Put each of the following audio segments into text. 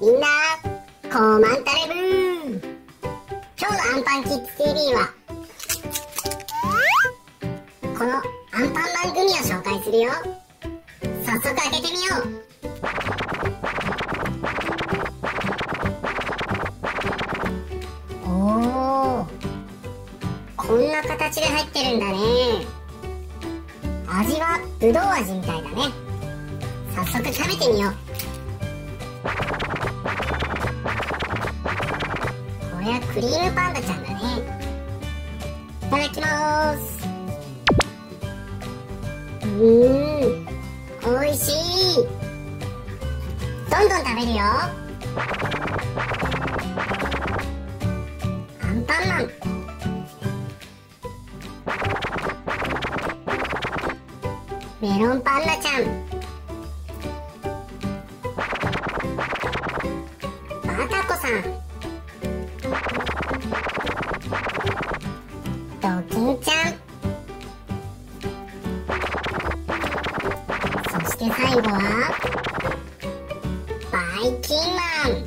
みんなコマンタレブー今日のアンパンキッズ TV はこのアンパンマングミを紹介するよ。早速開けてみよう。おおこんな形で入ってるんだね。味はぶどう味みたいだね。早速食べてみよう。これはクリームパンダちゃんだねいただきますうーん。美味しい。どんどん食べるよ。アンパンマンメロンパンダちゃん。して最後はバイキンマン。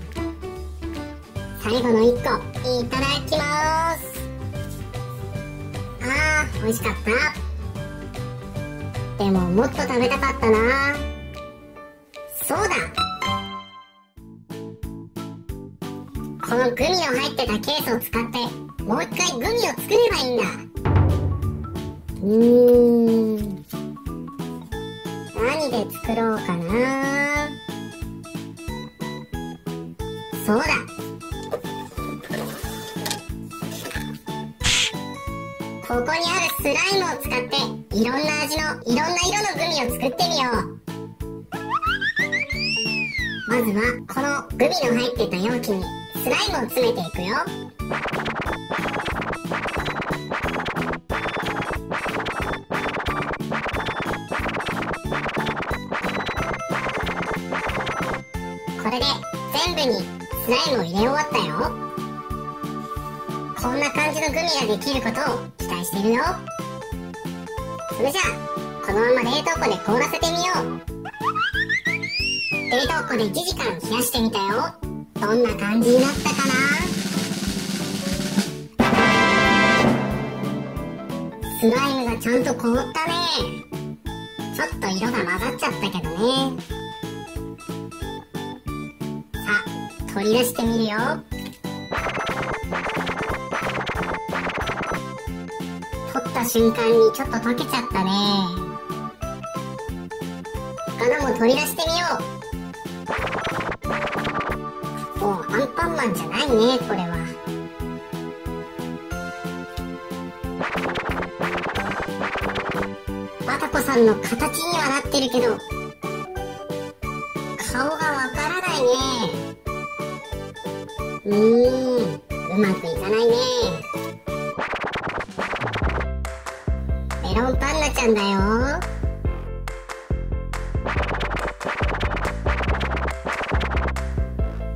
最後の1個いただきます。あー美味しかった。でももっと食べたかったな。そうだ。このグミの入ってたケースを使ってもう一回グミを作ればいいんだ。うーん。で作ろうかな。そうだ。ここにあるスライムを使っていろんな味のいろんな色のグミを作ってみよう。まずはこのグミの入ってた容器にスライムを詰めていくよ。スライムを入れ終わったよ。こんな感じのグミができることを期待してるよ。それじゃあこのまま冷凍庫で凍らせてみよう。冷凍庫で1時間冷やしてみたよ。どんな感じになったかな？スライムがちゃんと凍ったね。ちょっと色が混ざっちゃったけどね。取り出してみるよ。取った瞬間にちょっと溶けちゃったね。他のも取り出してみよう。もうアンパンマンじゃないねこれは。バタコさんの形にはなってるけど顔がわからないね。うーん。うまくいかないね。メロンパンナちゃんだよ。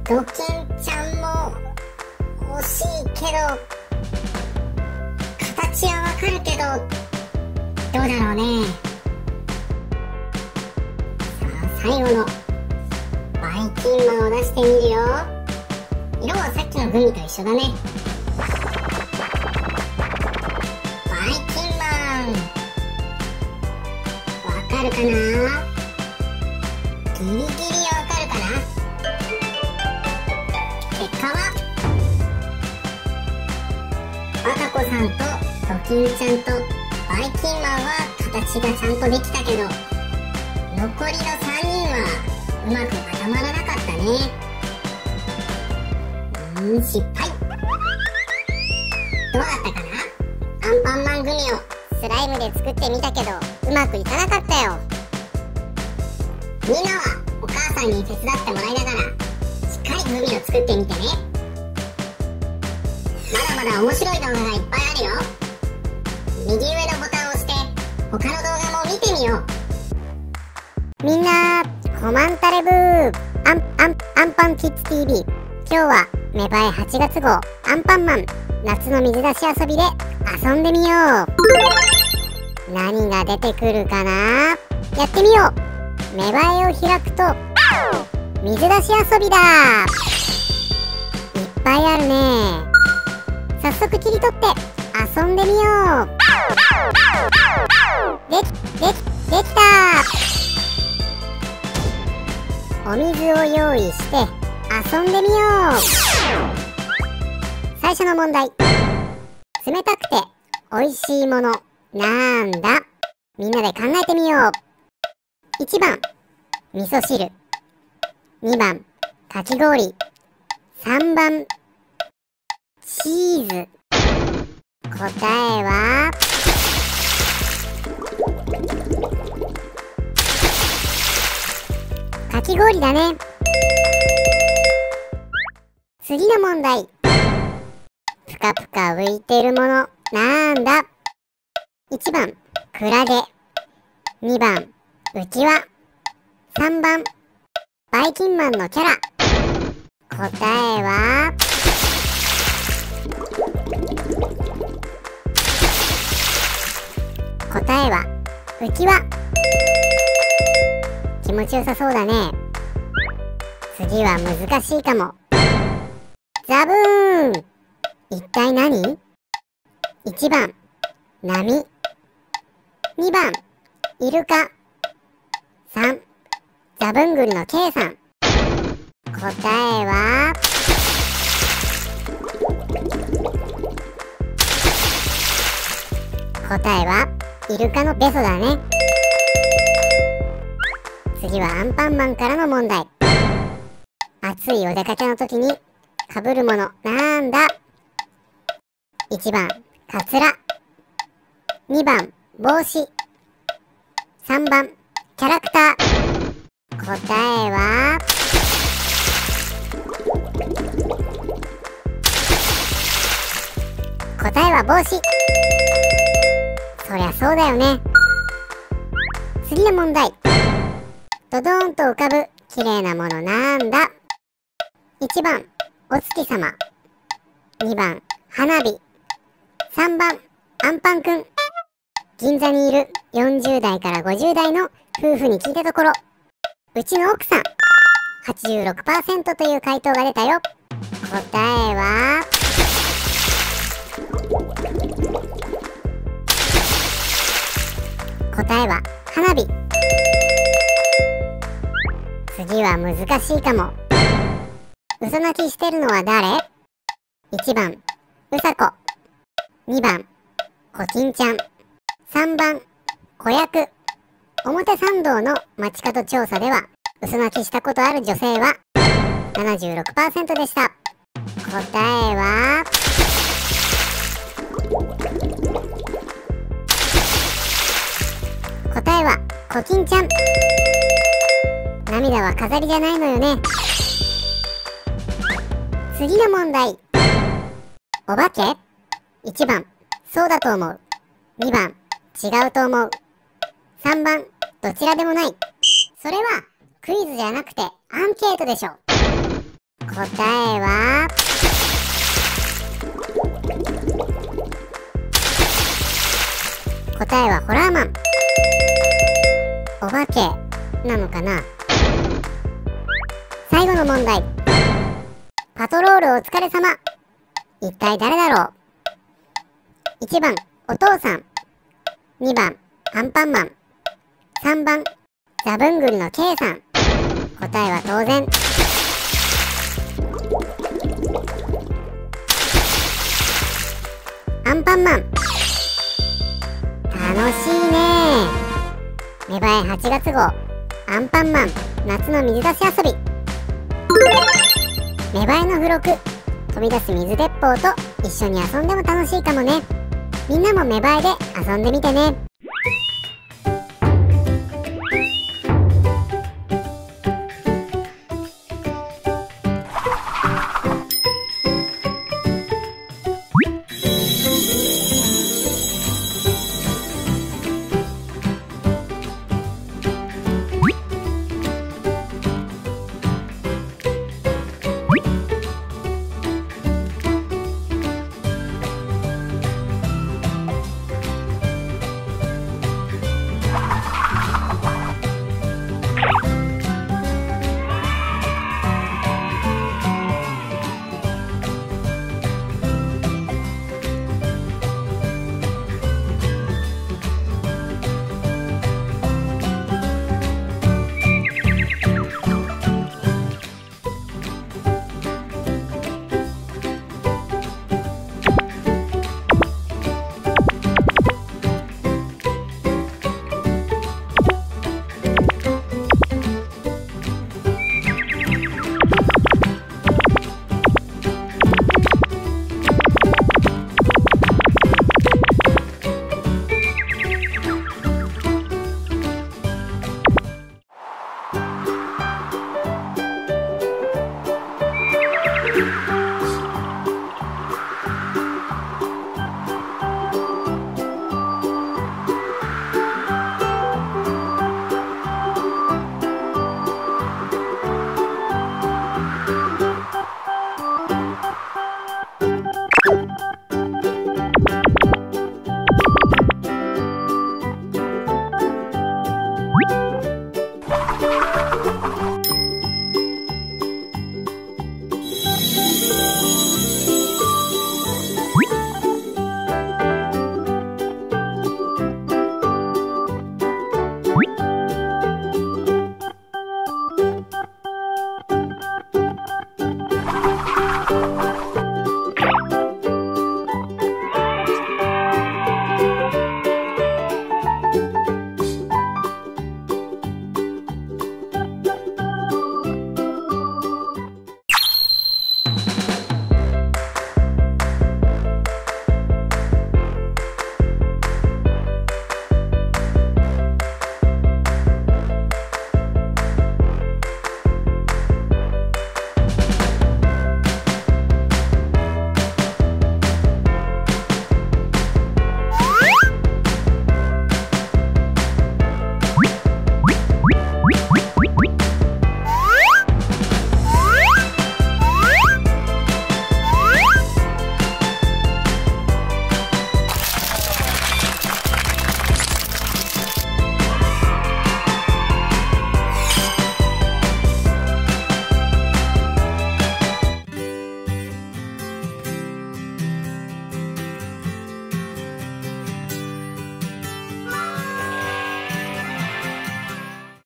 ドキンちゃんも惜しいけど形はわかるけどどうだろうね。さあ最後のバイキンマンを出してみるよ。色はさっきのグミと一緒だね。バイキンマン。わかるかな？ギリギリわかるかな？結果は？バタコさんとドキンちゃんとバイキンマンは形がちゃんとできたけど残りの3人はうまく固まらなかったね。うーん失敗どうだったかな？アンパンマングミをスライムで作ってみたけどうまくいかなかったよ。みんなはお母さんに手伝ってもらいながらしっかりグミを作ってみてね。まだまだ面白い動画がいっぱいあるよ。右上のボタンを押して他の動画も見てみよう。みんなコマンタレブー。アンアンアンパンキッズ TV 今日は芽生え8月号アンパンマン夏の水出し遊びで遊んでみよう。何が出てくるかな？やってみよう。芽生えを開くと水出し遊びだ。いっぱいあるね。早速切り取って遊んでみよう。できできできた。お水を用意して遊んでみよう。最初の問題。冷たくて美味しいものなんだ。みんなで考えてみよう。1番味噌汁。2番かき氷。3番チーズ。答えはかき氷だね。次の問題。ぷかぷか浮いてるもの。なんだ？1番。クラゲ2番。浮き輪。3番。バイキンマンのキャラ。答えは？答えは？浮き輪。気持ちよさそうだね。次は難しいかも。ザブーン。一体何 ?1 番。波。2番。イルカ。3ザブングルの K さん。答えは？答えは？イルカのベソだね。次はアンパンマンからの問題。暑いお出かけの時にかぶるものなんだ。1番カツラ。2番帽子。3番キャラクター。答えは？答えは帽子。そりゃそうだよね。次の問題。ドドーンと浮かぶ綺麗なものなんだ。1番お月様2番花火。3番アンパンくん。銀座にいる40代から50代の夫婦に聞いたところうちの奥さん86%という回答が出たよ。答えは答えは花火。次は難しいかも。嘘泣きしてるのは誰 ?1 番。うさこ。2番。コキンちゃん。3番。子役。表参道の街角調査では嘘泣きしたことある女性は76%でした。答えは答えはコキンちゃん。涙は飾りじゃないのよね。次の問題。お化け？1番。そうだと思う。2番。違うと思う。3番。どちらでもない。それはクイズじゃなくてアンケートでしょ。う答えは？答えはホラーマン。お化け。なのかな？最後の問題。トロールお疲れ様。一体誰だろう？1番お父さん。2番アンパンマン。3番ザブングルの K さん。答えは当然。アンパンマン。楽しいね。芽生え8月号。アンパンマン。夏の水出し遊び。芽生えの付録。飛び出す水鉄砲と一緒に遊んでも楽しいかもね。みんなも芽生えで遊んでみてね。